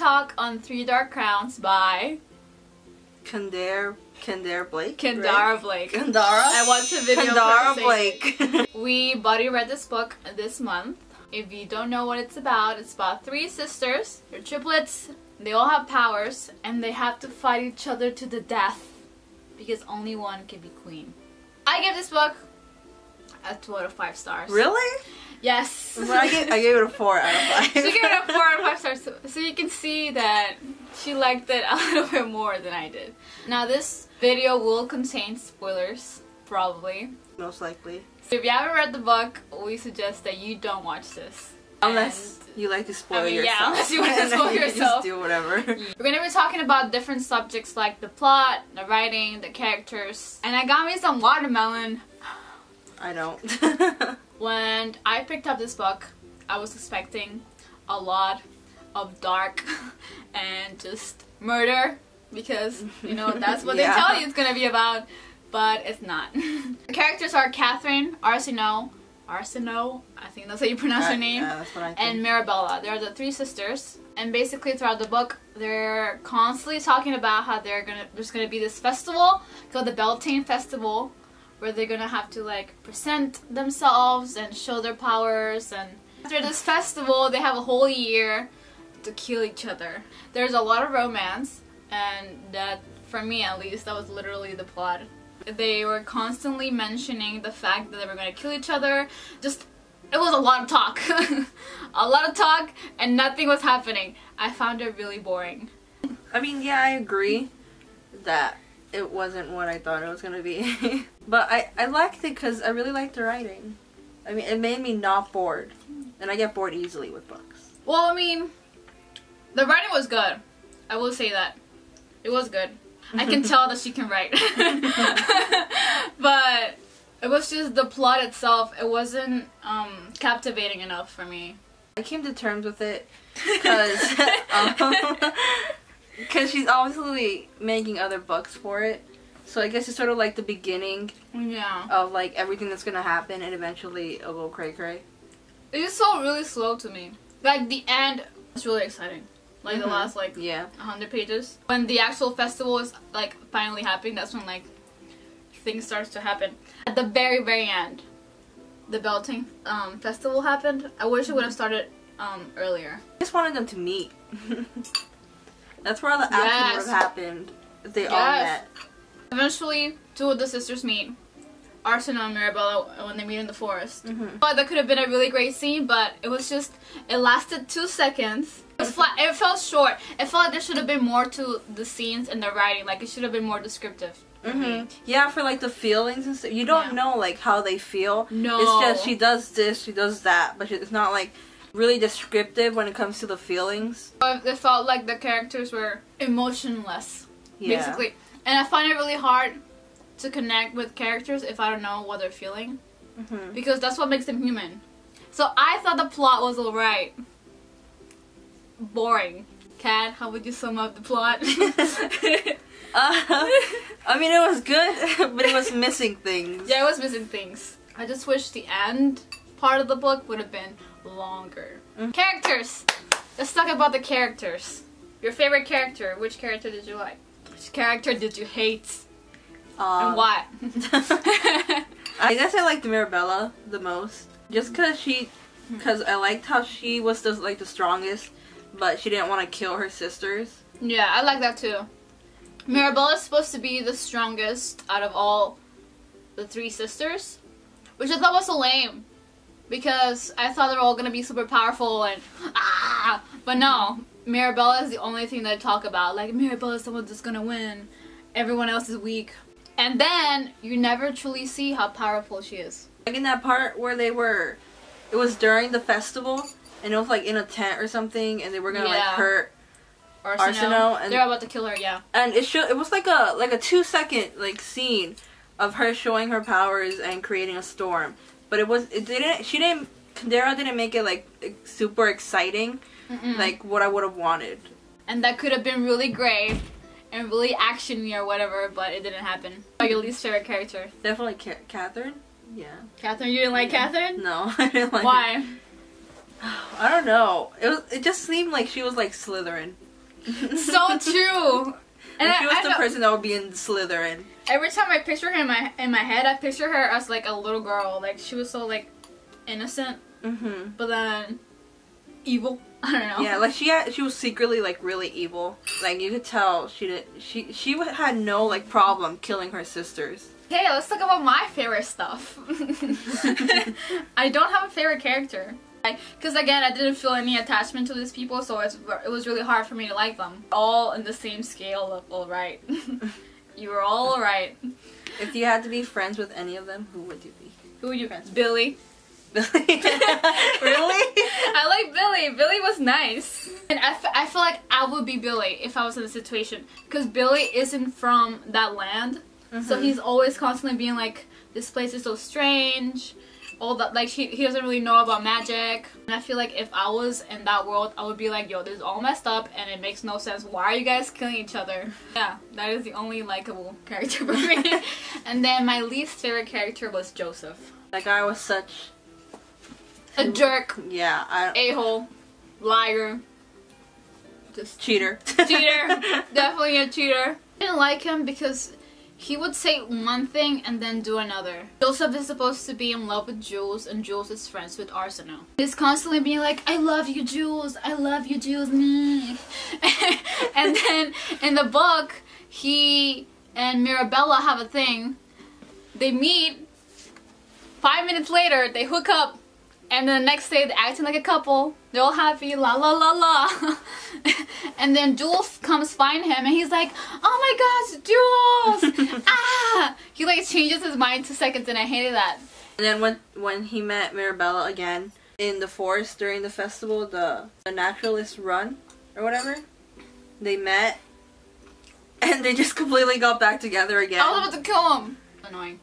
talk on Three Dark Crowns by Kandare, Kandare Blake? Kendara Blake. Kandara? I watched a video. Kandara Blake. We buddy read this book this month. If you don't know what it's about, it's about three sisters. They're triplets. They all have powers, and they have to fight each other to the death because only one can be queen. I give this book a two out of five stars. really? Yes. Well, I, gave, I gave it a 4 out of 5. she gave it a four out of five stars, so, so you can see that she liked it a little bit more than I did. Now this video will contain spoilers, probably. Most likely. So if you haven't read the book, we suggest that you don't watch this. Unless you like to spoil I mean, yeah, unless you want to spoil you yourself. Just do whatever. We're gonna be talking about different subjects like the plot, the writing, the characters, and I got me some watermelon. I don't. When I picked up this book, I was expecting a lot of dark and just murder because you know that's what Yeah. they tell you it's gonna be about, but it's not. the characters are Katharine, Arsinoe, Arsinoe, I think that's how you pronounce her Uh, name, yeah, that's what I think. and Mirabella. They're the three sisters, and basically throughout the book, they're constantly talking about how they're gonna there's gonna be this festival called the Beltane Festival, where they're gonna have to like present themselves and show their powers. And after this festival, they have a whole year to kill each other. There's a lot of romance, and that for me at least, that was literally the plot. They were constantly mentioning the fact that they were gonna kill each other. Just it was a lot of talk. a lot of talk and nothing was happening. I found it really boring. I mean, yeah, I agree that it wasn't what I thought it was gonna be. but I, I liked it because I really liked the writing. I mean, it made me not bored. And I get bored easily with books. Well, I mean, the writing was good. I will say that. It was good. I can tell that she can write. but it was just the plot itself. It wasn't um, captivating enough for me. I came to terms with it because um, cause she's obviously making other books for it. So I guess it's sort of like the beginning Yeah. of like everything that's gonna happen, and eventually it'll go cray cray. It just felt really slow to me. Like the end was really exciting. Like the Mhm. last like Yeah. 100 pages. When the actual festival is like finally happening, that's when like things starts to happen. At the very very end, the Beltane um, festival happened. I wish it would have started um, earlier. I just wanted them to meet. that's where all the action Yes. would have happened if they all met. Eventually, two of the sisters meet. Arsinoe and Mirabella when they meet in the forest. Mhm. But that could have been a really great scene, but it was just it lasted two seconds. It was flat. It felt short. It felt like there should have been more to the scenes and the writing. Like it should have been more descriptive. me. hmm Yeah, for like the feelings and stuff. You don't Yeah. know like how they feel. No. It's just she does this, she does that, but it's not like really descriptive when it comes to the feelings. It felt like the characters were emotionless, Yeah. basically. And I find it really hard to connect with characters if I don't know what they're feeling, hmm because that's what makes them human. So I thought the plot was alright. Boring. Kat, how would you sum up the plot? Uh, I mean, it was good, but it was missing things. yeah, it was missing things. I just wish the end part of the book would have been longer. Mm. Characters! Let's talk about the characters. Your favorite character, which character did you like? Which character did you hate? Um, and why? I guess I liked Mirabella the most, just cause she, cause I liked how she was the like the strongest, but she didn't want to kill her sisters. yeah, I like that too. Mirabella is supposed to be the strongest out of all the three sisters, which I thought was so lame. Because I thought they were all gonna be super powerful and ah, but no, Mirabella is the only thing they talk about. Like Mirabella is someone that's gonna win. Everyone else is weak. And then you never truly see how powerful she is. Like in that part where they were, it was during the festival, and it was like in a tent or something, and they were gonna like Yeah. hurt, Arsinoe, Arsinoe and- they're about to kill her. Yeah. and it show it was like a like a two second like scene of her showing her powers and creating a storm, but it was it didn't she didn't Kandera didn't make it like super exciting Mm-mm. like what I would have wanted. and that could have been really great and really actiony or whatever, but it didn't happen. Like your least favorite character, Definitely Ca- Katharine. Yeah. Katharine. You didn't like Katharine? No, I didn't like. Why? I don't know. It was. It just seemed like she was like Slytherin. so true. And she I- was I the felt- person that would be in Slytherin. Every time I picture her in my in my head, I picture her as like a little girl. Like she was so like innocent, Mm-hmm. but then evil. I don't know. Yeah, like she had, she was secretly like really evil. Like you could tell she did. She she had no like problem killing her sisters. Hey, let's talk about my favorite stuff. I don't have a favorite character. Because again, I didn't feel any attachment to these people, so it's, it was really hard for me to like them. All in the same scale of alright. you were all alright. If you had to be friends with any of them, who would you be? Who are you friends? Billy. Billy really? I like Billy. Billy was nice. And I, f- I feel like I would be Billy if I was in the situation. Because Billy isn't from that land. So Mhm. he's always constantly being like, this place is so strange. All that, like, he, he doesn't really know about magic. And I feel like if I was in that world, I would be like, yo, this is all messed up and it makes no sense. Why are you guys killing each other? Yeah, that is the only likable character for me. and then my least favorite character was Joseph. That guy was such. A jerk, Yeah, I a hole, liar. Just cheater. cheater. Definitely a cheater. I didn't like him because he would say one thing and then do another. Joseph is supposed to be in love with Jules and Jules is friends with Arsinoe. He's constantly being like, I love you, Jules. I love you, Jules. Mm. and then in the book, he and Mirabella have a thing. They meet. Five minutes later, they hook up. And then the next day, they're acting like a couple. They're all happy, la la la la. and then Jules comes find him, and he's like, "Oh my gosh, Jules! ah!" He like changes his mind two seconds, and I hated that. And then when when he met Mirabella again in the forest during the festival, the the naturalist run or whatever, they met, and they just completely got back together again. I was about to kill him. Annoying.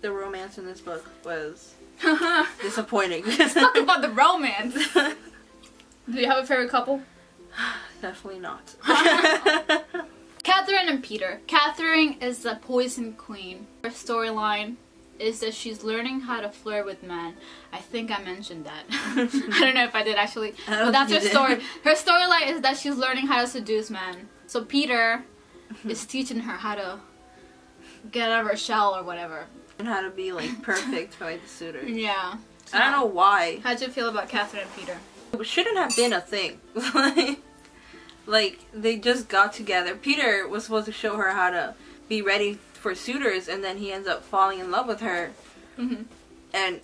The romance in this book was Talk disappointing. about the romance. Do you have a favorite couple? Definitely not. Katharine and Pietyr. Katharine is the poison queen. Her storyline is that she's learning how to flirt with men. I think I mentioned that. I don't know if I did actually. I But that's her think story. did. Her storyline is that she's learning how to seduce men. So Pietyr is teaching her how to get out of her shell or whatever. And how to be like perfect for like the suitor. Yeah. I don't know why. How'd you feel about Katharine and Pietyr? It shouldn't have been a thing. like, like they just got together. Pietyr was supposed to show her how to be ready for suitors, and then he ends up falling in love with her. hmm And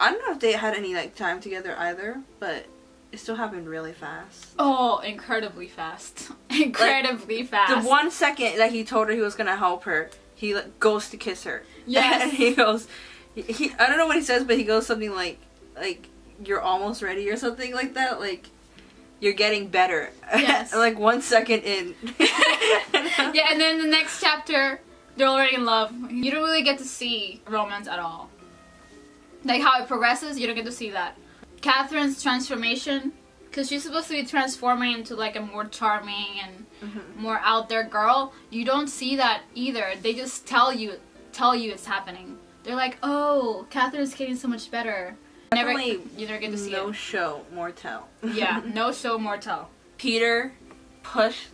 I don't know if they had any like time together either, but it still happened really fast. Oh, incredibly fast. incredibly fast. The one second that he told her he was gonna help her, he like, goes to kiss her. Yes. and he goes, he, he I don't know what he says, but he goes something like, like you're almost ready or something like that. Like you're getting better. Yes. like one second in. yeah, and then the next chapter, they're already in love. You don't really get to see romance at all. Like how it progresses, you don't get to see that. Katharine's transformation, because she's supposed to be transforming into like a more charming and Mhm. more out there girl. You don't see that either. They just tell you, tell you it's happening. They're like, oh, Katharine's getting so much better. Never, Definitely you never get to see no it. show, more tell. Yeah, no show, more tell. Pietyr pushed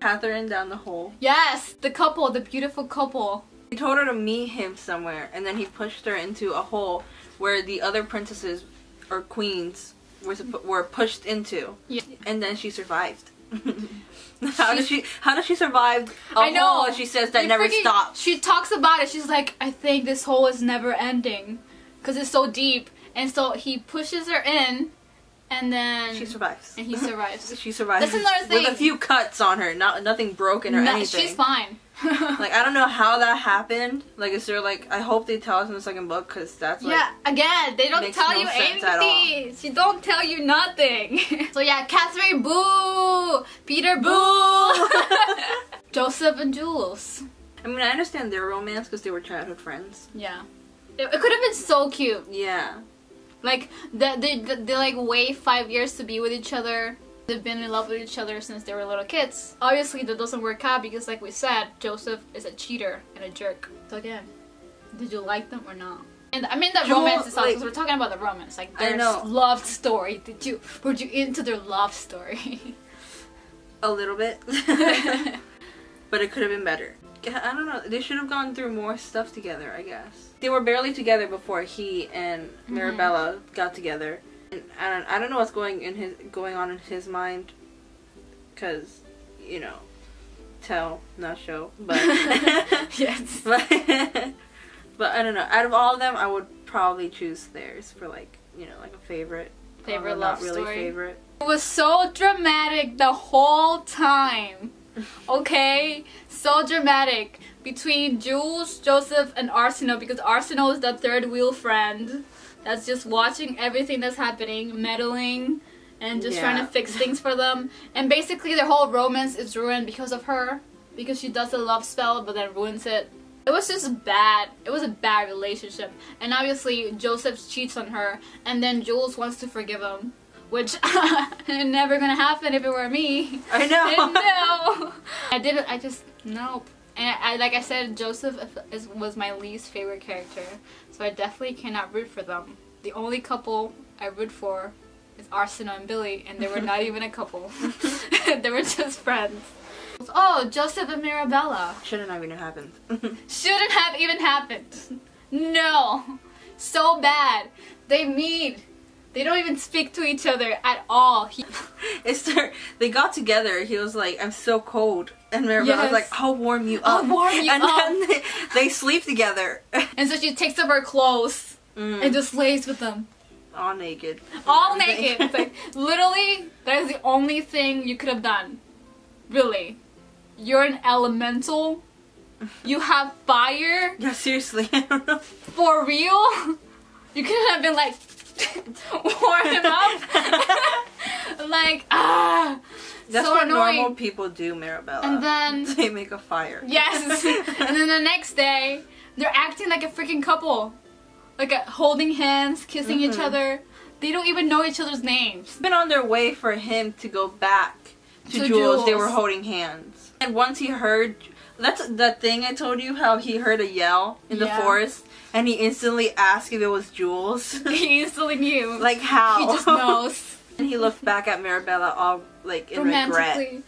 Katharine down the hole. Yes, the couple, the beautiful couple. He told her to meet him somewhere, and then he pushed her into a hole where the other princesses or queens were were pushed into, Yeah. and then she survived. How does she? How does she survive? I know. She says that never freaking- stops. She talks about it. She's like, I think this hole is never ending because it's so deep. And so he pushes her in, and then She survives. and he survives. she survives. That's another thing With a few cuts on her, not nothing broken or No, anything. she's fine. Like I don't know how that happened. Like is there like I hope they tell us in the second book because that's like yeah, again, they don't tell no you anything. She don't tell you nothing. so yeah, Katharine, boo. Pietyr, boo. Joseph and Jules. I mean I understand their romance because they were childhood friends. Yeah, it, it could have been so cute. Yeah. Like they, they they like wait five years to be with each other. They've been in love with each other since they were little kids. Obviously, that doesn't work out because, like we said, Joseph is a cheater and a jerk. So again, did you like them or not? And I mean the Jewel, romance itself, like- because we're talking about the romance, like their love story. Did you were you into their love story? A little bit. but it could have been better. I don't know. They should have gone through more stuff together, I guess. They were barely together before he and Mm-hmm. Mirabella got together. I don't I don't know what's going in his going on in his mind cuz you know, tell, not show, but yes. but, but I don't know. Out of all of them, I would probably choose theirs for like, you know, like a favorite. Favorite love not really story. favorite. It was so dramatic the whole time. Okay? So dramatic. Between Jules, Joseph, and Arsinoe because Arsinoe is the third wheel friend that's just watching everything that's happening, meddling, and just trying to fix things for them. And basically, their whole romance is ruined because of her. Because she does a love spell but then ruins it. It was just bad. It was a bad relationship. And obviously, Joseph cheats on her, and then Jules wants to forgive him. Which never gonna happen if it were me. I know. no, I didn't. I just nope. And I, like I said, Joseph is, was my least favorite character, so I definitely cannot root for them. The only couple I root for is Arsinoe and Billy, and they were not even a couple. they were just friends. Oh, Joseph and Mirabella Shouldn't have even happened. shouldn't have even happened. No, so bad. They meet. They don't even speak to each other at all. He- It's their, they got together. He was like, "I'm so cold," and Mirabella Yes. was like, "I'll warm you I'll up." warm you and up. then they, they sleep together, and so she takes off her clothes Mm, and just lays with them. all naked, all naked. It's like literally, that is the only thing you could have done. Really, you're an elemental. You have fire yeah, seriously, I don't know. for real. You couldn't have been like warm him up, like ah. That's so what annoying. normal people do, Mirabella. And then they make a fire. yes, and then the next day they're acting like a freaking couple, like a, holding hands, kissing each Mhm. other. They don't even know each other's names. Been on their way for him to go back to, To Jules. They were holding hands, and once he heard. That's the thing I told you how he heard a yell in the forest and he instantly asked if it was Jules. he instantly knew. like how? he just knows. And he looked back at Mirabella all like in regret.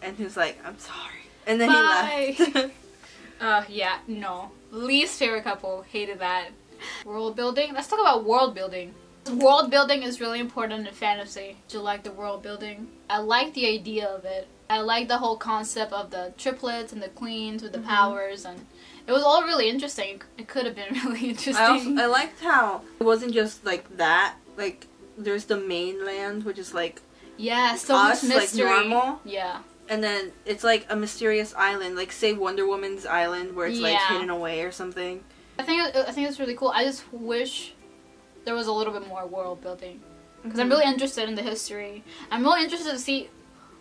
And he was like, I'm sorry. And then Bye. he left. Uh, yeah, no. Least favorite couple. Hated that. World building. Let's talk about world building. World building is really important in fantasy. Do you like the world building? I like the idea of it. I like the whole concept of the triplets and the queens with the Mhm. powers, and it was all really interesting. It could have been really interesting. I also I liked how it wasn't just like that. Like there's the mainland, which is like yeah, so us, much like, mystery. normal. Yeah. and then it's like a mysterious island, like say Wonder Woman's island where it's like hidden away or something. I think I think it's really cool. I just wish there was a little bit more world building because I'm Mhm. really interested in the history. I'm really interested to see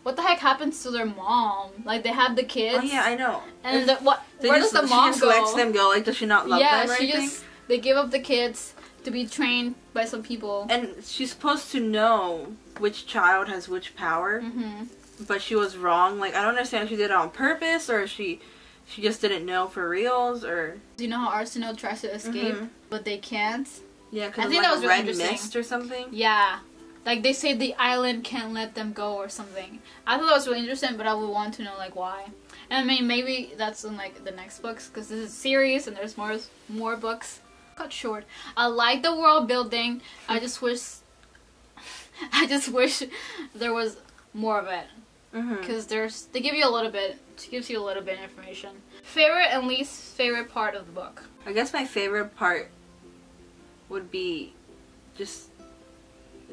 what the heck happens to their mom. Like they have the kids. Oh yeah, I know. And the, what? Where just, does the she mom just go? lets them go. Like does she not love yeah, them or she anything? just they give up the kids to be trained by some people. And she's supposed to know which child has which power. hmm but she was wrong. Like I don't understand if she did it on purpose or if she she just didn't know for reals or Do you know how Arsinoe tries to escape, Mhm. but they can't? yeah, I because think like that was really red mist or something. Yeah. Like they say the island can't let them go or something. I thought that was really interesting, but I would want to know like why. And I mean, maybe that's in like the next books because this is a series and there's more more books. Cut short. I like the world building. I just wish. I just wish there was more of it Mm-hmm. because there's they give you a little bit. It gives you a little bit of information. Favorite and least favorite part of the book. I guess my favorite part would be just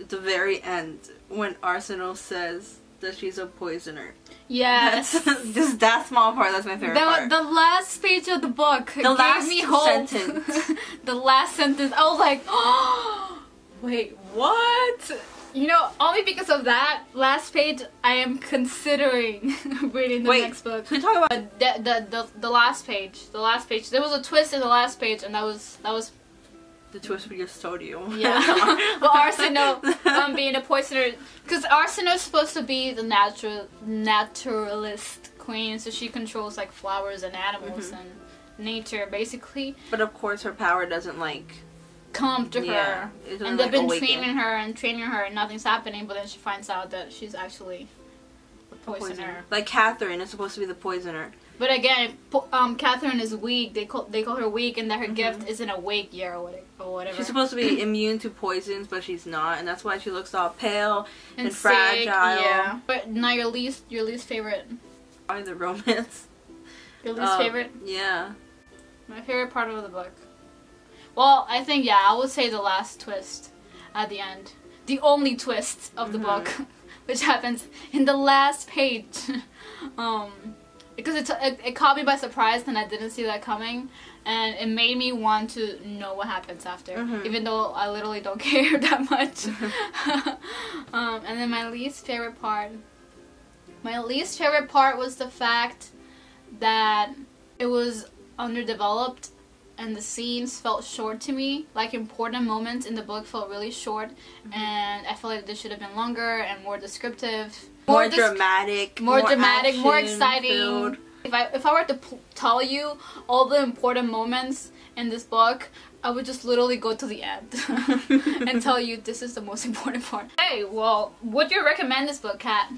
the very end when Arsinoe says that she's a poisoner. Yes. That's just that small part. That's my favorite The, part. the last page of the book The last me hope. sentence. the last sentence, I was like, oh, wait, what? You know, only because of that last page, I am considering reading the Wait, next book. Can we talk about the, the the the last page, the last page. There was a twist in the last page, and that was that was the twist we just told you? yeah. well, Arsinoe um, being a poisoner, because Arsinoe is supposed to be the natural naturalist queen, so she controls like flowers and animals Mhm. and nature, basically, But of course, her power doesn't like. come to Yeah, her. And they've been awaken. training her and training her, and nothing's happening. But then she finds out that she's actually a poisoner. Poisoner. Like Katharine is supposed to be the poisoner. But again, um, Katharine is weak. They call they call her weak, and that her Mhm. gift isn't awake yet or whatever. Or whatever. She's supposed to be immune to poisons, but she's not, and that's why she looks all pale and, sick, fragile. Yeah. But now your least your least favorite Probably the romance. your least Uh, favorite Yeah. my favorite part of the book. Well, I think yeah, I would say the last twist at the end, the only twist of the Mhm. book, which happens in the last page. um, because it, it it caught me by surprise and I didn't see that coming, and it made me want to know what happens after, Mhm. even though I literally don't care that much. um, and then my least favorite part. My least favorite part was the fact that it was underdeveloped and the scenes felt short to me. Like important moments in the book felt really short, mm-hmm. and I felt like they should have been longer and more descriptive, More, desc- dramatic. more, dramatic, more exciting. filled. If I if I were to p- tell you all the important moments in this book, I would just literally go to the end and tell you this is the most important part. Hey, well, would you recommend this book, Kat?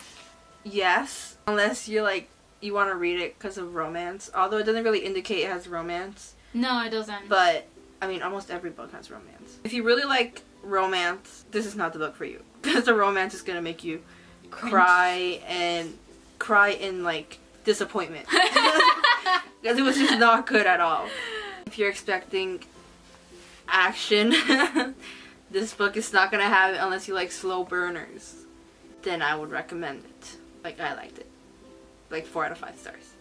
Yes, unless you're like you want to read it because of romance. Although it doesn't really indicate it has romance, No, it doesn't. but I mean almost every book has romance. If you really like romance, this is not the book for you because the romance is gonna make you Cringe. cry and cry in like disappointment because it was just not good at all. If you're expecting action, this book is not gonna have it unless you like slow burners. Then I would recommend it. Like I liked it, like four out of five stars.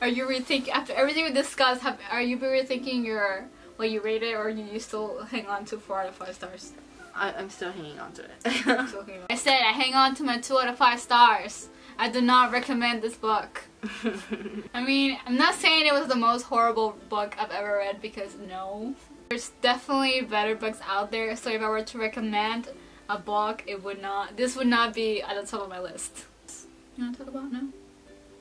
Are you rethinking after everything we discussed? Have are you rethinking your what you rate it, or you, you still hang on to four out of five stars? I, I'm still hanging on to it. I said I hang on to my two out of five stars. I do not recommend this book. I mean, I'm not saying it was the most horrible book I've ever read because no. There's definitely better books out there, so if I were to recommend a book, it would not this would not be at the top of my list. You wanna talk about no?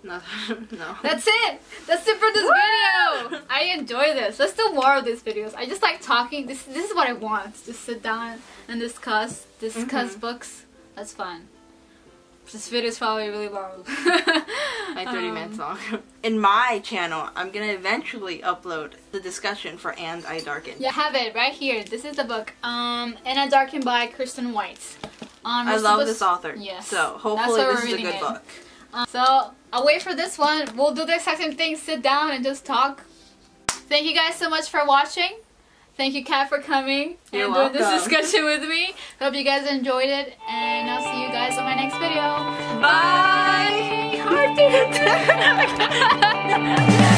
no, no. That's it! That's it for this video! I enjoy this. Let's do more of these videos. I just like talking. This this is what I want. Just sit down and discuss discuss Mhm. books. That's fun. This video is probably really long. like 30 Um, minutes long. In my channel, I'm gonna eventually upload the discussion for And I Darken. Yeah, I have it right here. This is the book. Um, And I Darken by Kiersten White. Um, I love this author. Yes. So hopefully this is a good it. book. Um, so I'll wait for this one. We'll do the exact same thing. Sit down and just talk. Thank you guys so much for watching. Thank you, Kat, for coming You're and doing this discussion with me. Hope you guys enjoyed it, and I'll see you guys on my next video. Bye! Bye.